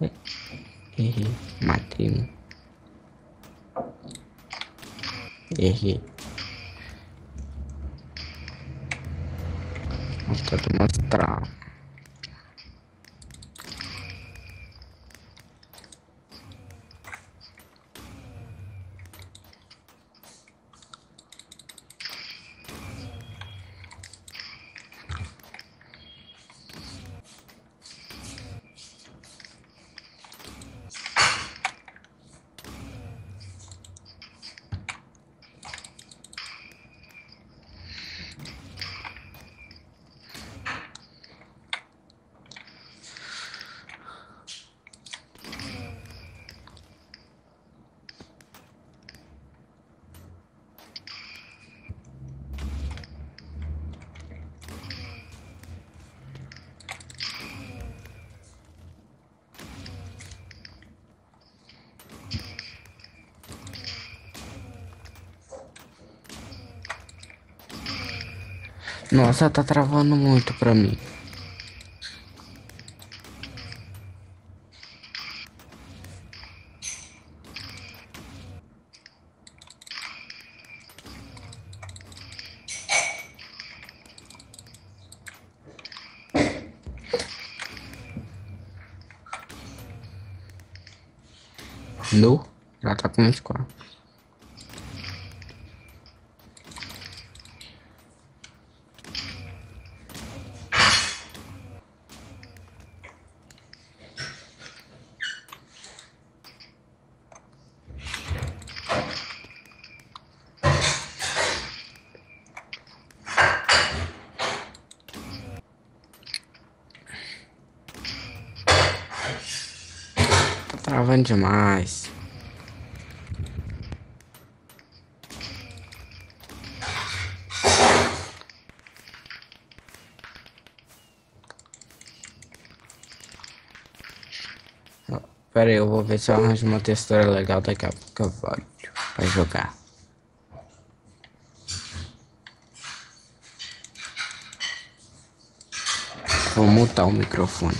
Errei. Matei um. Errei. Vou te mostrar. Nossa, tá travando muito pra mim. No, já tá com 24. Travando demais. Pera aí, eu vou ver se eu arranjo uma textura legal daqui a pouco eu volto pra jogar. Vou mutar o microfone.